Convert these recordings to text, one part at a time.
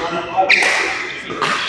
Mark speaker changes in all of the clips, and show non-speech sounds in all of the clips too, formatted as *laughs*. Speaker 1: Hadi.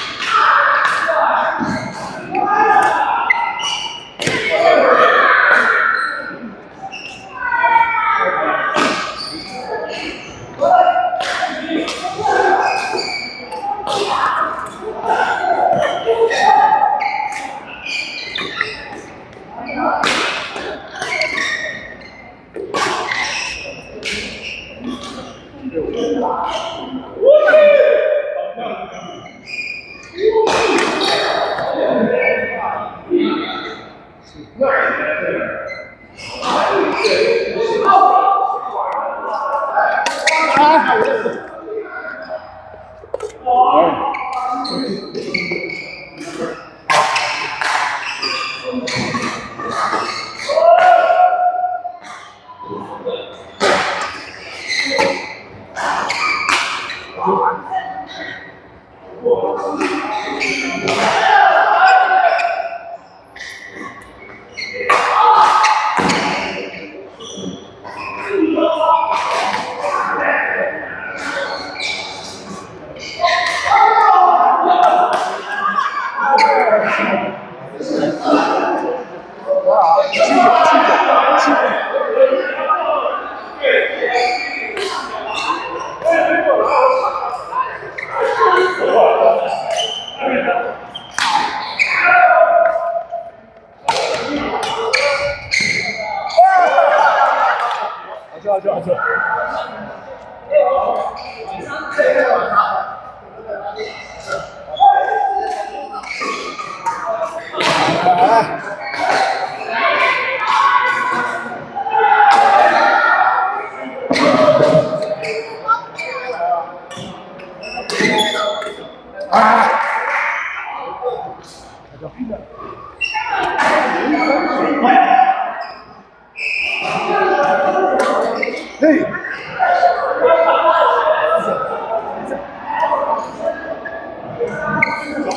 Speaker 1: Thank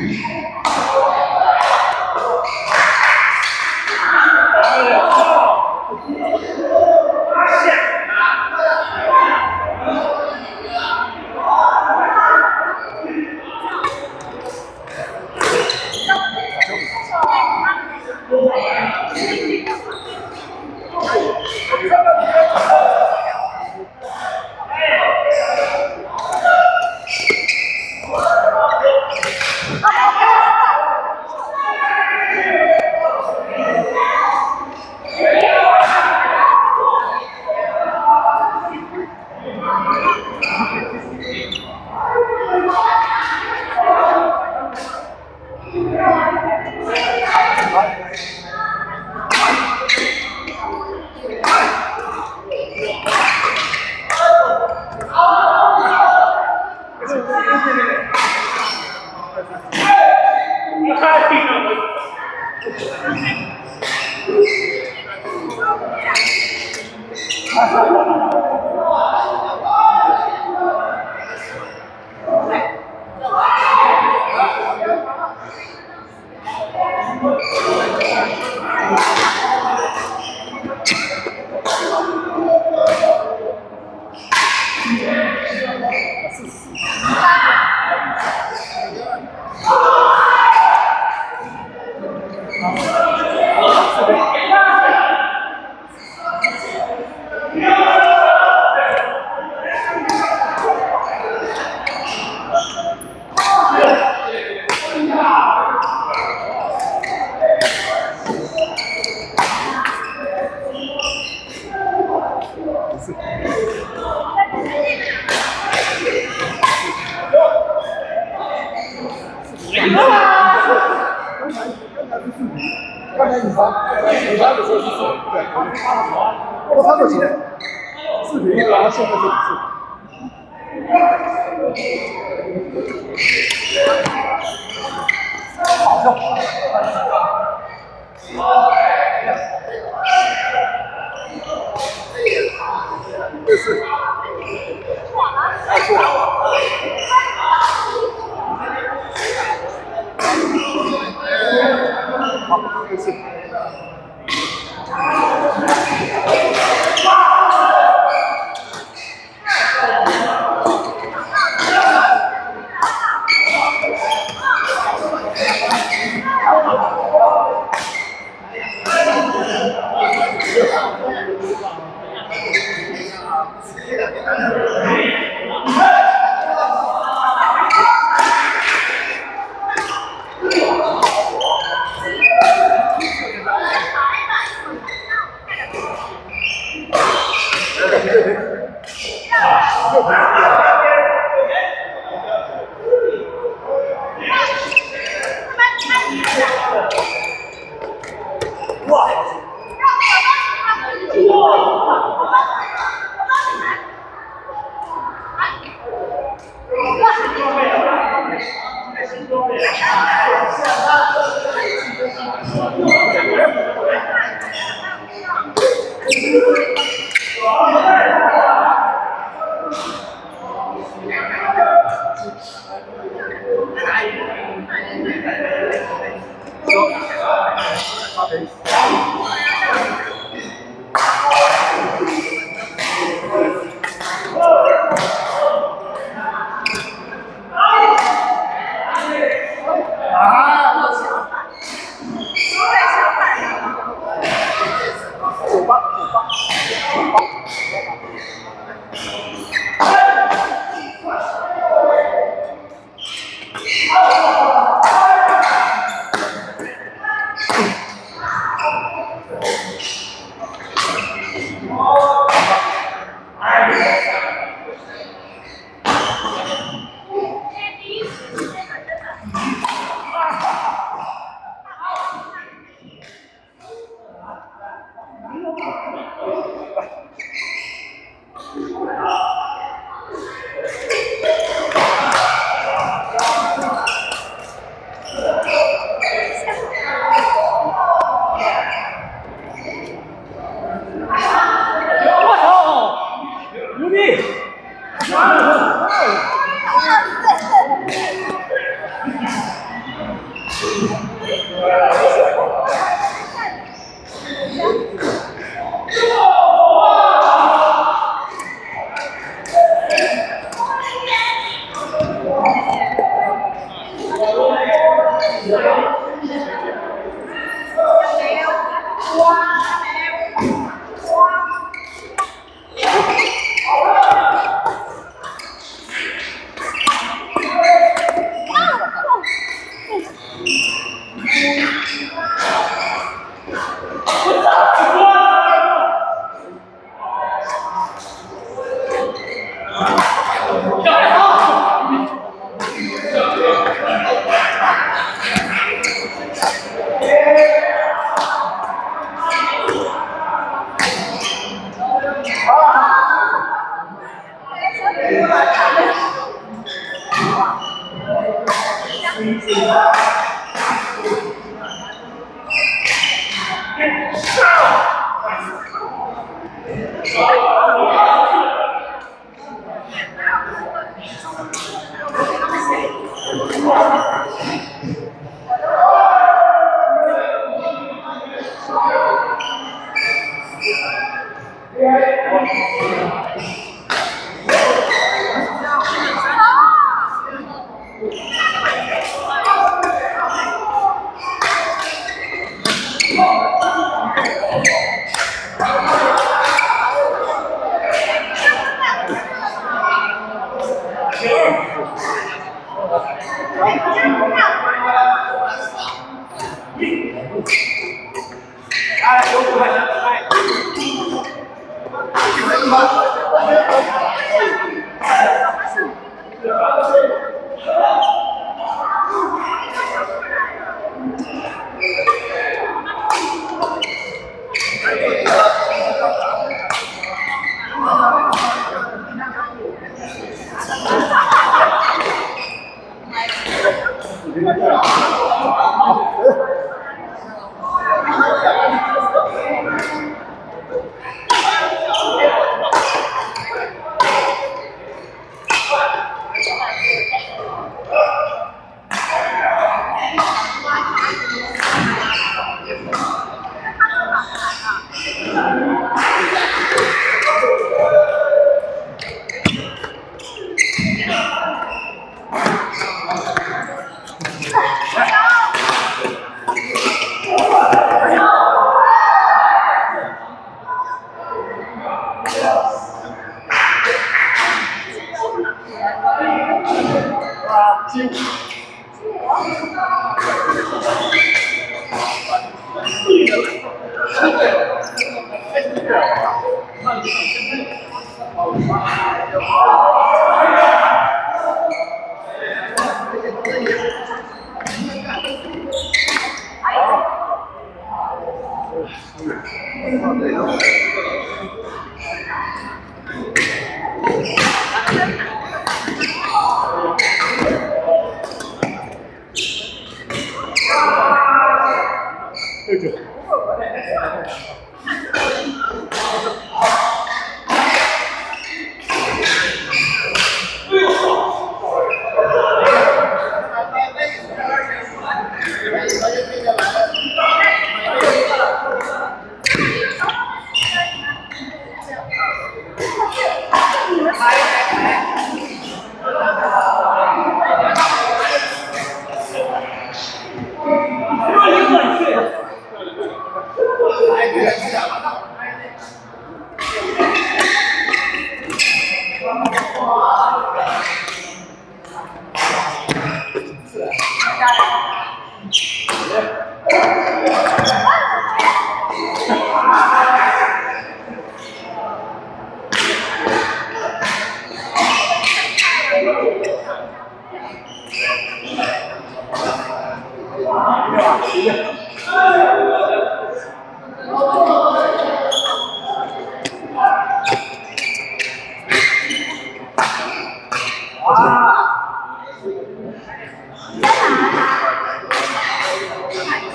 Speaker 1: you. Thank *laughs* you. No! nữa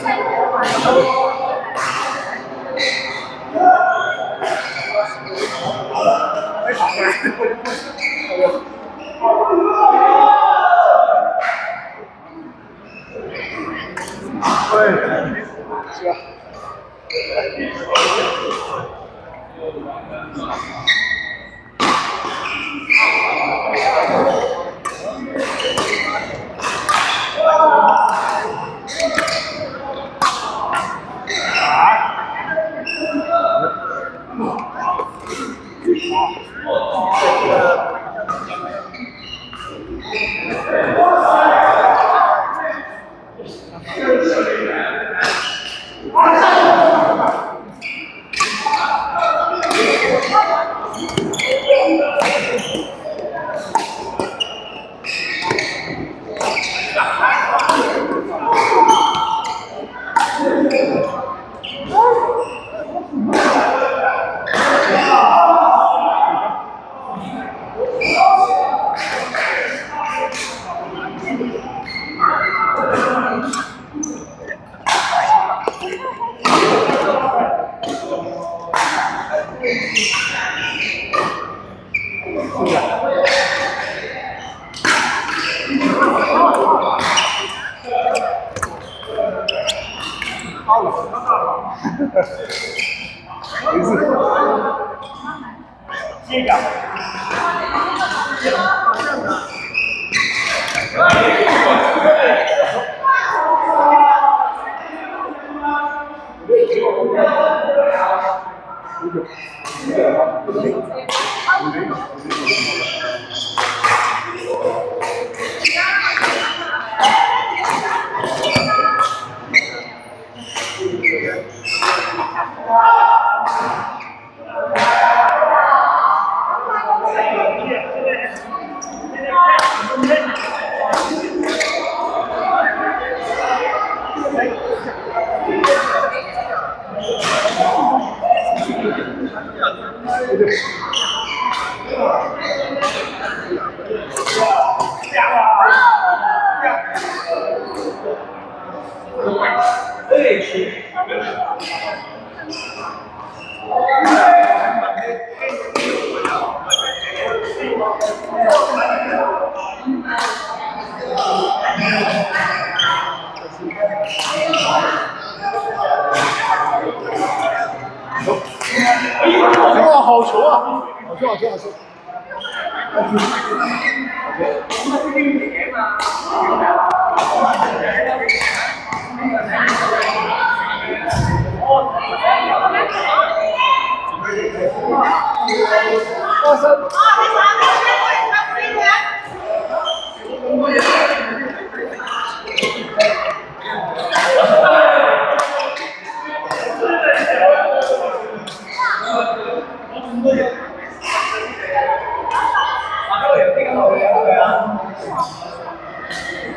Speaker 1: Thank you. *laughs* 没事，歇一下。Edip. Awesome.